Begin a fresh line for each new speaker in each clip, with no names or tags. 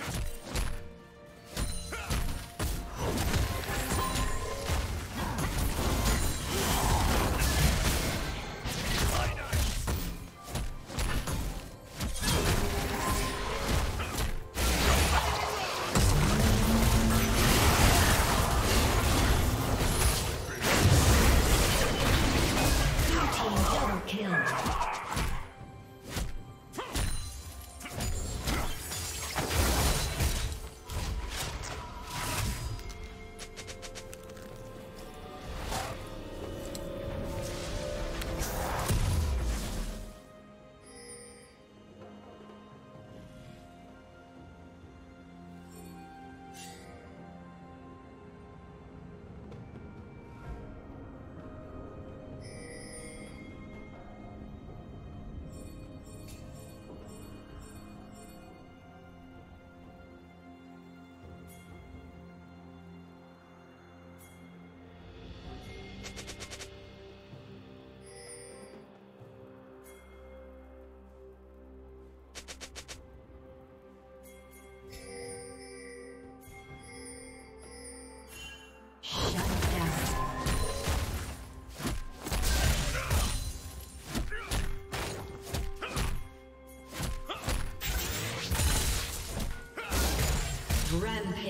Attack!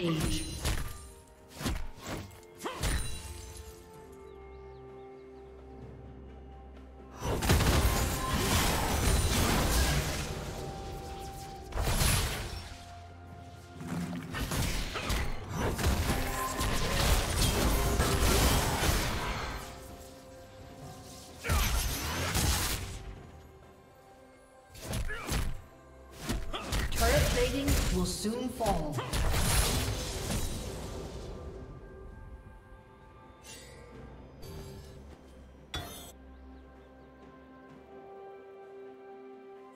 Rampage. Will soon fall.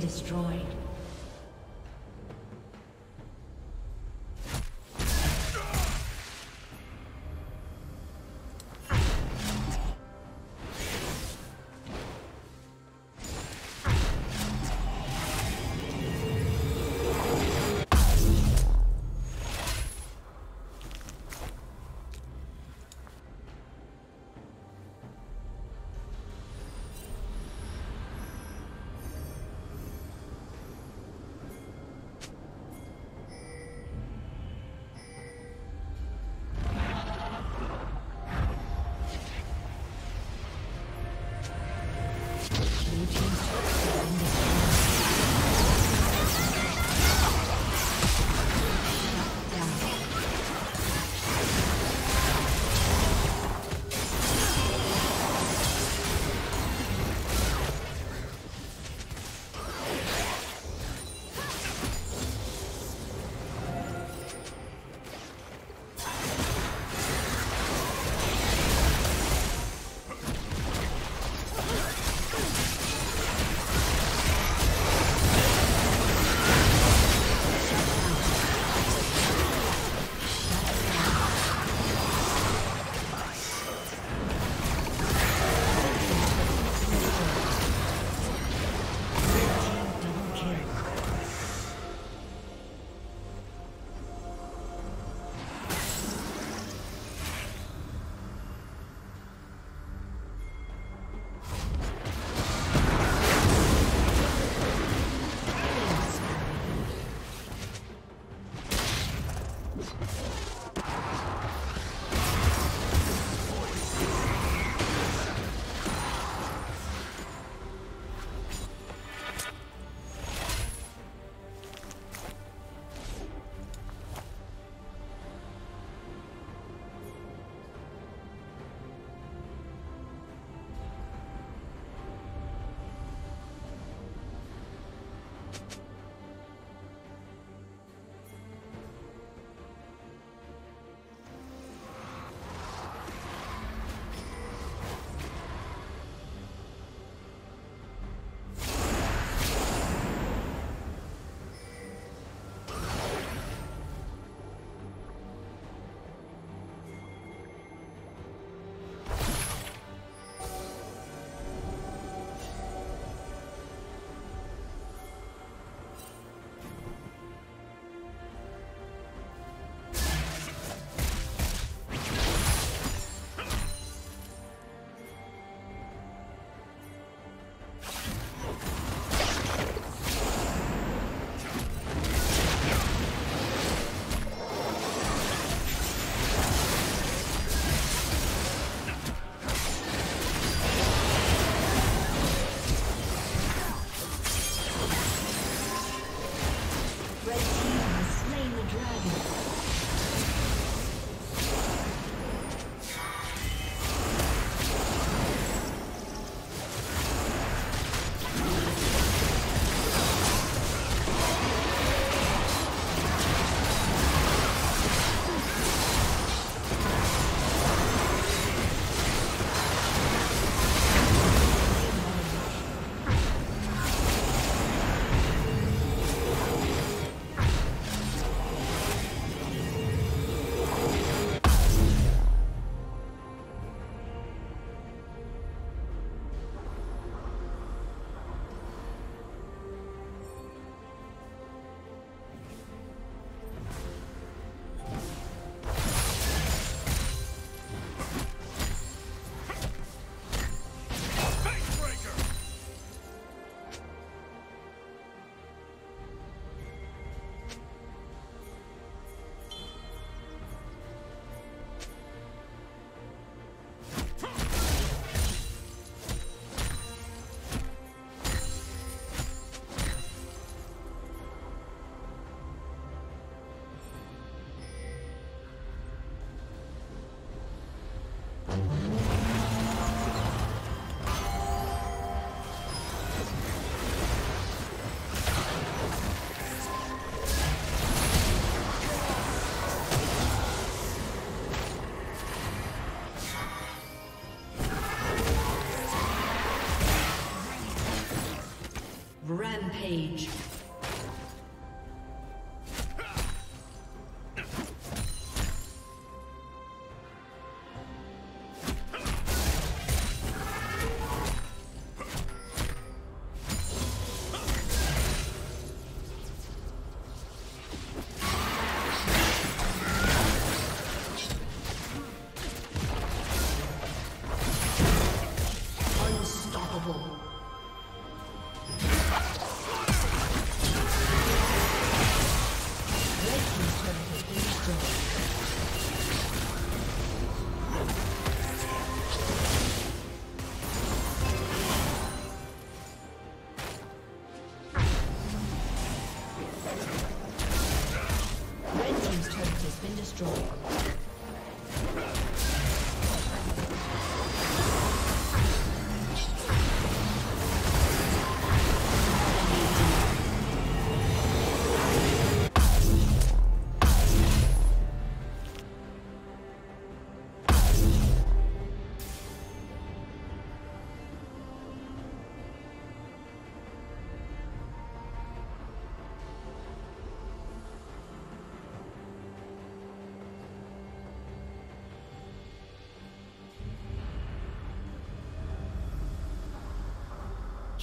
Destroyed. Rampage.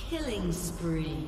Killing spree.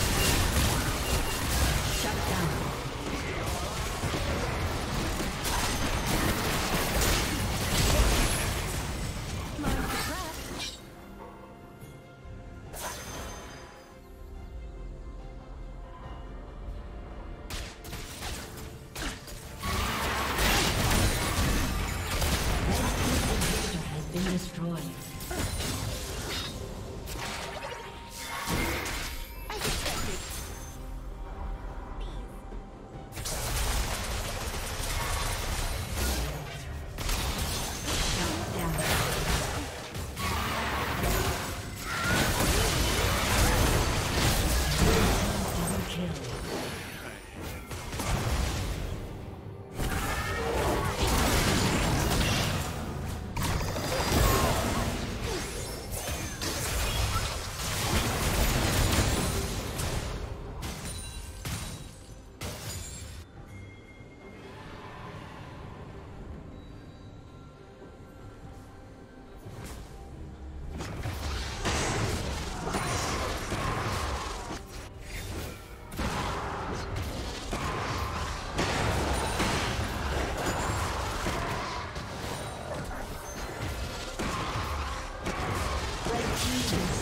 Legion.